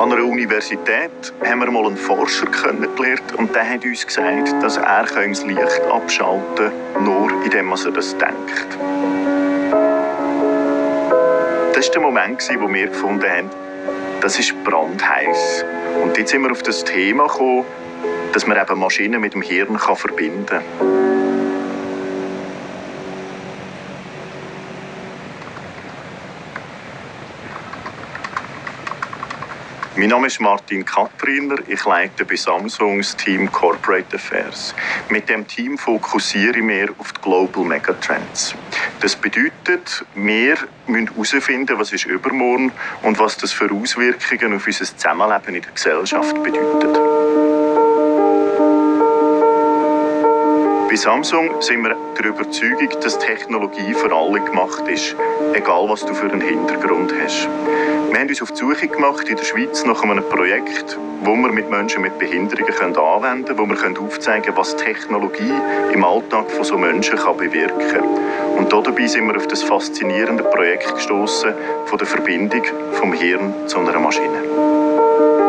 An einer Universität haben wir mal einen Forscher kennengelernt und der hat uns gesagt, dass er das Licht abschalten kann, nur indem er das denkt. Das war der Moment, wo wir gefunden haben, das ist brandheiß. Und jetzt sind wir auf das Thema gekommen, dass man eben Maschinen mit dem Hirn verbinden kann. Mein Name ist Martin Katriner. Ich leite bei Samsung das Team Corporate Affairs. Mit dem Team fokussiere ich mehr auf die Global Megatrends. Das bedeutet, wir müssen herausfinden, was ist übermorgen und was das für Auswirkungen auf unser Zusammenleben in der Gesellschaft bedeutet. Bei Samsung sind wir der Überzeugung, dass Technologie für alle gemacht ist, egal was du für einen Hintergrund hast. Wir haben uns auf die Suche gemacht in der Schweiz nach einem Projekt, wo wir mit Menschen mit Behinderungen können anwenden können, wo wir aufzeigen können, was Technologie im Alltag von so Menschen kann bewirken kann. Und dabei sind wir auf das faszinierende Projekt gestoßen von der Verbindung vom Hirn zu einer Maschine.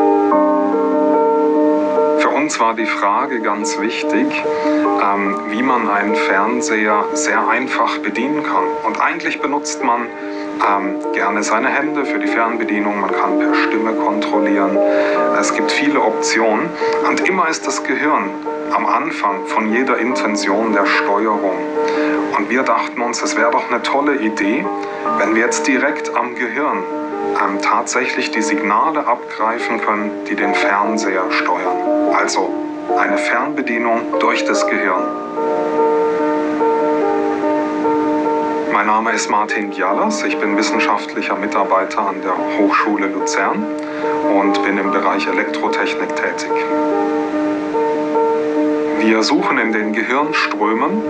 Uns war die Frage ganz wichtig, ähm, wie man einen Fernseher sehr einfach bedienen kann. Und eigentlich benutzt man ähm, gerne seine Hände für die Fernbedienung, man kann per Stimme kontrollieren. Es gibt viele Optionen und immer ist das Gehirn am Anfang von jeder Intention der Steuerung. Und wir dachten uns, es wäre doch eine tolle Idee, wenn wir jetzt direkt am Gehirn ähm, tatsächlich die Signale abgreifen können, die den Fernseher steuern. Also eine Fernbedienung durch das Gehirn. Mein Name ist Martin Gialas, ich bin wissenschaftlicher Mitarbeiter an der Hochschule Luzern und bin im Bereich Elektrotechnik tätig. Wir suchen in den Gehirnströmen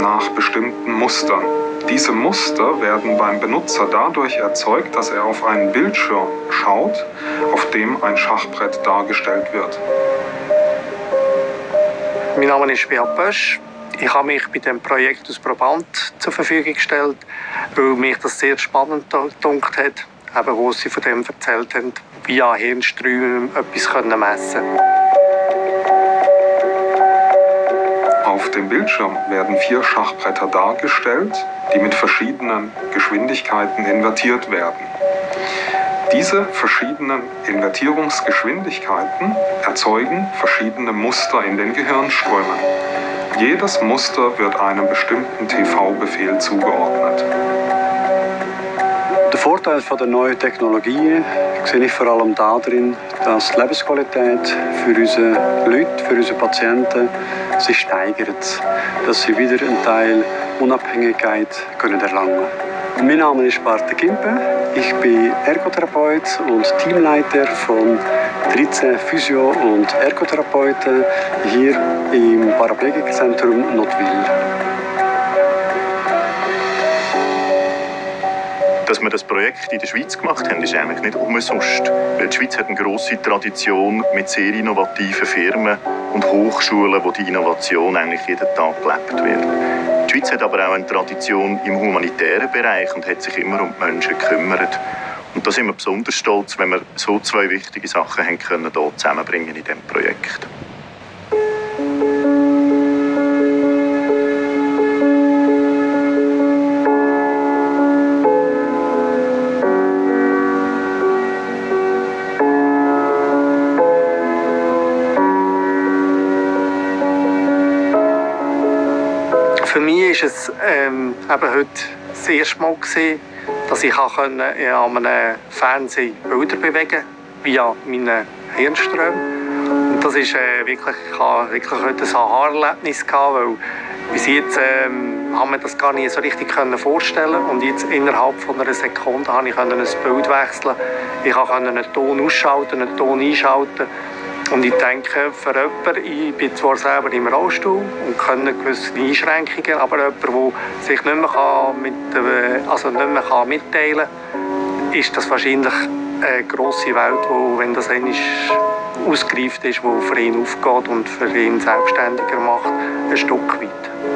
nach bestimmten Mustern. Diese Muster werden beim Benutzer dadurch erzeugt, dass er auf einen Bildschirm schaut, auf dem ein Schachbrett dargestellt wird. Mein Name ist Beat Bösch. Ich habe mich bei dem Projekt als Proband zur Verfügung gestellt, weil mich das sehr spannend gedunkt hat, eben, wo sie von dem erzählt haben, via Hirnströme etwas können Auf dem Bildschirm werden vier Schachbretter dargestellt, die mit verschiedenen Geschwindigkeiten invertiert werden. Diese verschiedenen Invertierungsgeschwindigkeiten erzeugen verschiedene Muster in den Gehirnströmen. Jedes Muster wird einem bestimmten TV-Befehl zugeordnet. Der Vorteil von der neuen Technologie sehe ich vor allem darin, dass die Lebensqualität für unsere Leute, für unsere Patienten sich steigert, dass sie wieder einen Teil Unabhängigkeit können erlangen können. Mein Name ist Bart Kimpe, ich bin Ergotherapeut und Teamleiter von 13 Physio- und Ergotherapeuten hier im Paraplegikerzentrum Notwil. Dass wir das Projekt in der Schweiz gemacht haben, ist eigentlich nicht umsonst. Weil die Schweiz hat eine grosse Tradition mit sehr innovativen Firmen und Hochschulen, wo die Innovation eigentlich jeden Tag gelebt wird. Die Schweiz hat aber auch eine Tradition im humanitären Bereich und hat sich immer um die Menschen gekümmert. Und da sind wir besonders stolz, wenn wir so zwei wichtige Sachen haben können, hier zusammenbringen in diesem Projekt. Für mich war es ähm, eben heute das erste Mal, gewesen, dass ich an einem Fernseher Bilder bewegen via meinen Hirnströmen. Und das ist äh, wirklich, ich hatte wirklich heute ein Aha-Erlebnis, weil bis jetzt ähm, haben wir das gar nicht so richtig können vorstellen und jetzt innerhalb von einer Sekunde konnte ich ein Bild wechseln. Ich konnte einen Ton ausschalten, einen Ton einschalten und ich denke, für jemanden, ich bin zwar selber im Rollstuhl und kenne gewisse Einschränkungen, aber jemand, der sich nicht mehr, mit, also nicht mehr mitteilen kann, ist das wahrscheinlich eine grosse Welt, wo, wenn das einmal ausgereift ist, die für ihn aufgeht und für ihn selbstständiger macht, ein Stück weit.